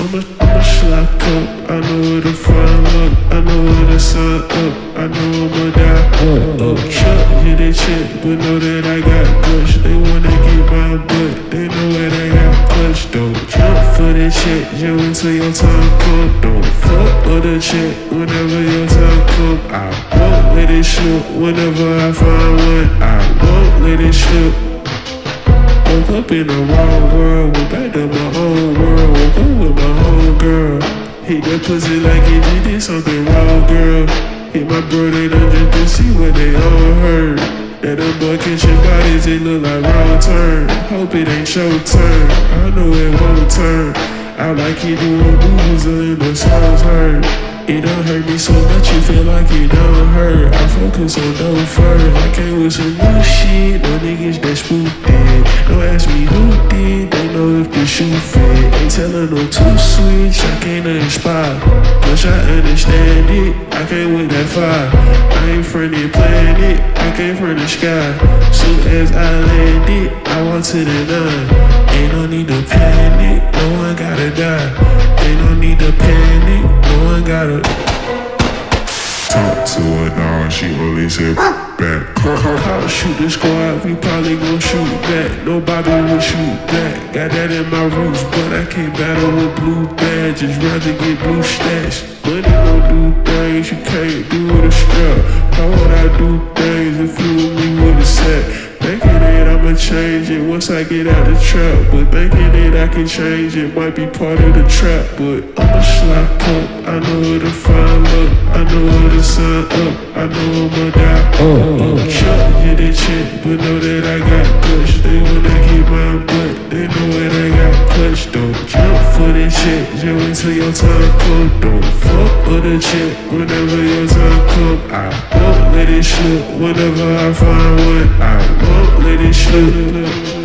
I'm a slack up. I know where to find love. I know where to sign up. I know I'ma die. Oh, Chuck, hit that check, but know that I got push. They wanna get my butt. They know that I got push. Don't jump for that check, jump until your time come. Don't fuck with the check whenever your time come. I won't let it slip whenever I find one. I won't let it slip. Woke up in the wrong world, back pussy like if you did something wrong, girl. Hit my bro, they done just to see what they all heard. That them boy catching bodies, they look like wrong turn. Hope it ain't your turn. I know it won't turn. Out like he doing moves and the songs heard. It don't hurt me so much, you feel like it don't hurt. I focus on no fur. I came with some new shit, no niggas that spooked it. Don't ask me who did, they know if the shoe fit. Telling no two switch, I can't inspire. Push, I understand it, I came with that fire. I ain't from the planet, I came from the sky. Soon as I landed, I want to the nine. Ain't no need to panic, no one gotta die. Ain't no need to panic, no one gotta. Talk to her now, she only said back. Shoot the squad, we probably gon' shoot back. Nobody will shoot back. Got that in my roots, but I can't battle with blue badges. Rather get blue stats. Money gon' do things you can't do with a strap. How would I do things if you and me with a set? Thinking that I'ma change it once I get out the trap. But thinking that I can change it might be part of the trap. But I'ma slap up, I know where I know I'ma die. Oh, Chuck, hit that check, but know that I got push. They wanna keep my butt, they know that I got push. Don't jump for that check, jump until your time come. Don't fuck with the check whenever your time come. I won't let it slip whenever I find one. I won't let it slip.